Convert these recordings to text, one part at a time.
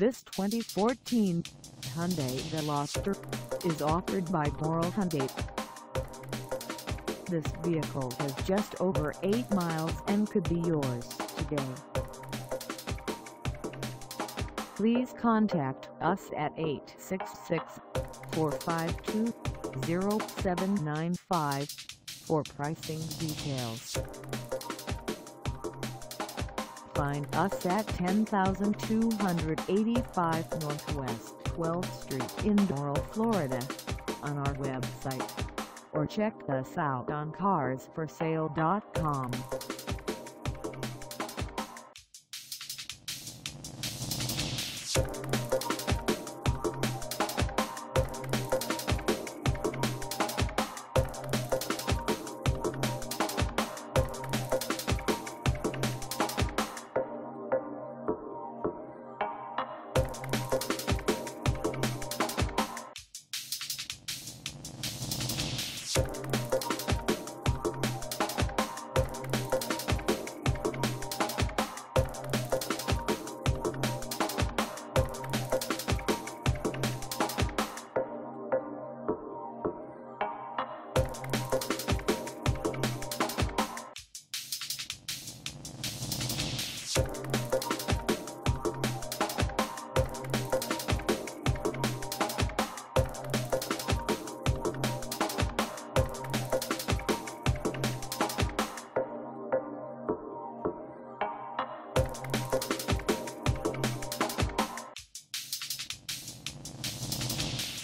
This 2014 Hyundai Veloster is offered by Doral Hyundai. This vehicle has just over 8 miles and could be yours today. Please contact us at 866-452-0795 for pricing details. Find us at 10285 Northwest 12th Street in Doral, Florida on our website or check us out on carsforsale.com.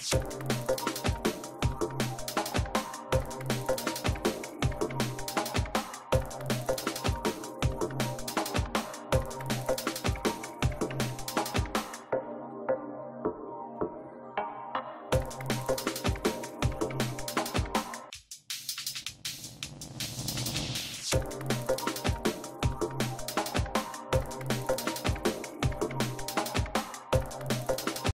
Thank